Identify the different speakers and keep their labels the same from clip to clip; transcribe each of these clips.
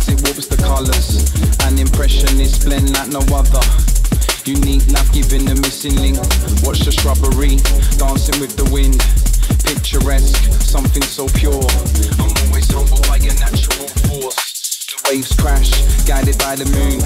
Speaker 1: as it warps the colours. An impressionist blend like no other. Unique life giving the missing link. Watch the shrubbery, dancing with the wind. Picturesque, something so pure. I'm always humble, by your natural waves crash, guided by the moon.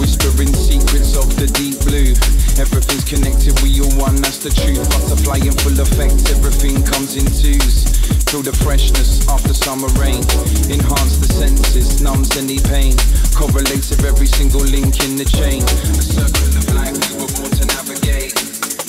Speaker 1: Whispering secrets of the deep blue. Everything's connected, we all one, that's the truth. Butterfly in full effect, everything comes in twos. Feel the freshness after summer rain. Enhance the senses, numbs any pain. Correlates of every single link in the chain. A circle of life, we were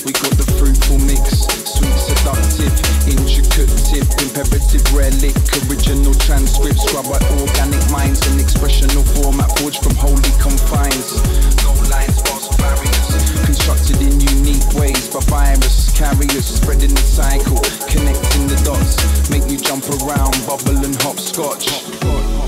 Speaker 1: we got the fruitful mix, sweet, seductive, intricate tip, imperative, relic, original transcripts, scribed by organic minds, an expressional format forged from holy confines. No lines, bars, barriers, constructed in unique ways by virus carriers, spreading the cycle, connecting the dots, make you jump around, bubble and hopscotch. hopscotch.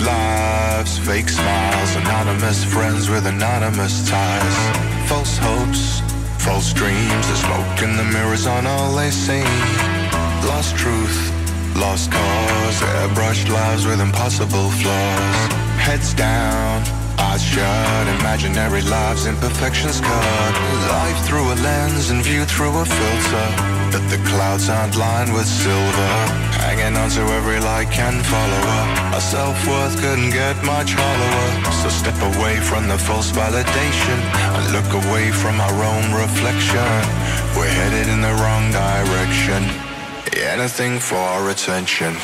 Speaker 2: lives, fake smiles, anonymous friends with anonymous ties, false hopes, false dreams, the smoke in the mirrors on all they see, lost truth, lost cause, airbrushed lives with impossible flaws, heads down, eyes shut, imaginary lives, imperfections cut, life through a lens and viewed through a filter, but the clouds aren't lined with silver. Hanging on to every like and follower. Our self-worth couldn't get much hollower. So step away from the false validation and look away from our own reflection. We're headed in the wrong direction. Anything for our attention.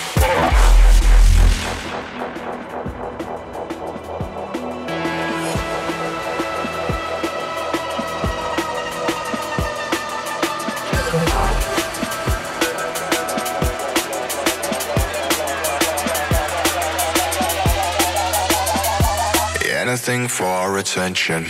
Speaker 2: dancing for attention.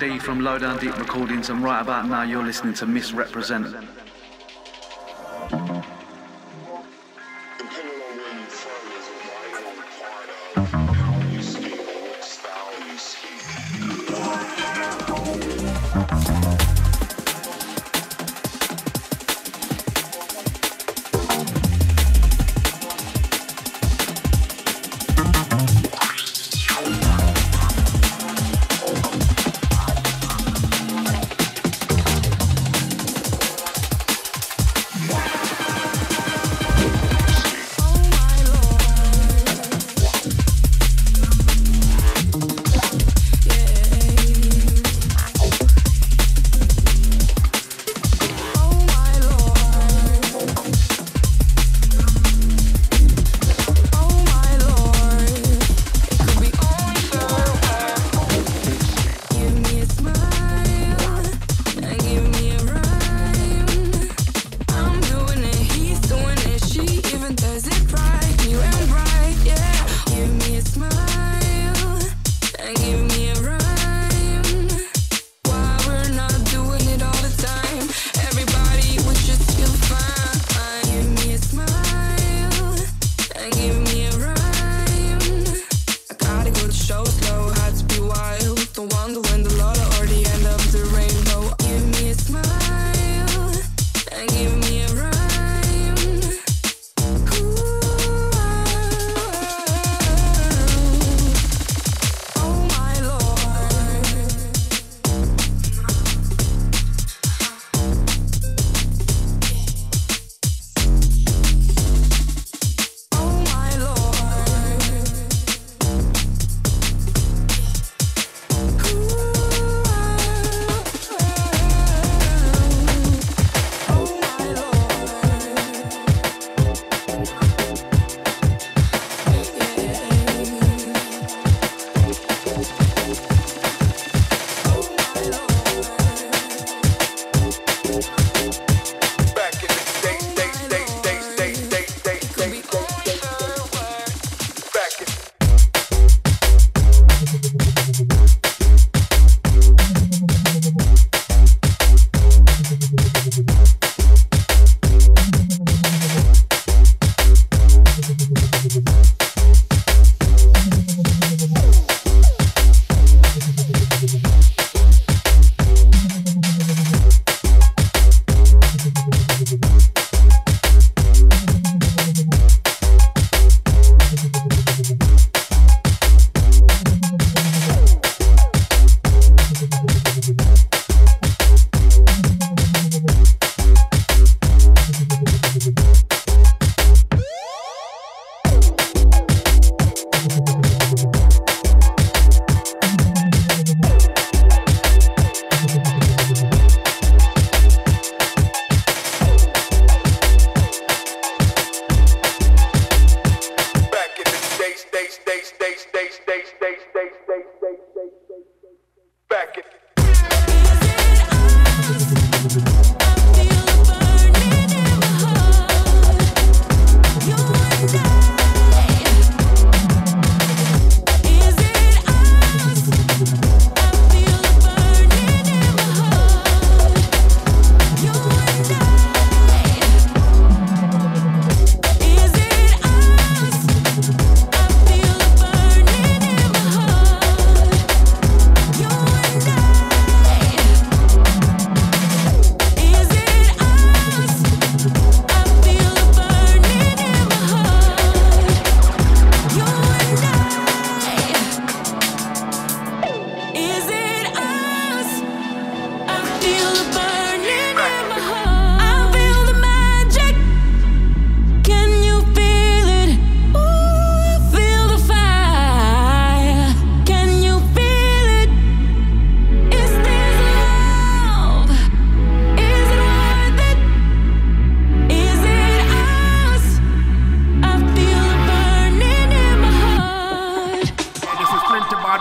Speaker 1: D from Low Down Deep Recordings, and right about now you're listening to Miss Represent.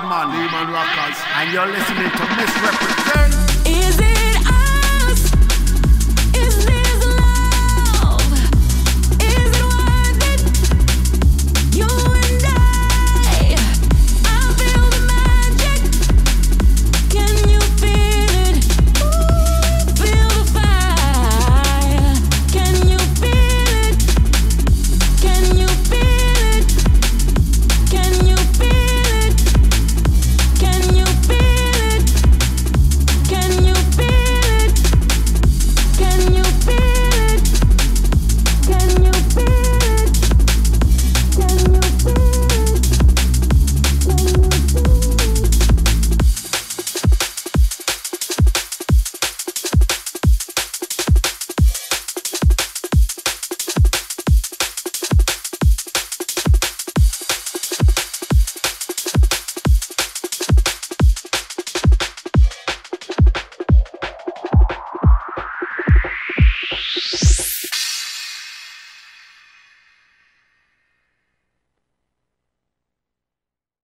Speaker 3: Demon. Rockers. And you're listening to Miss Represent.
Speaker 4: Is it?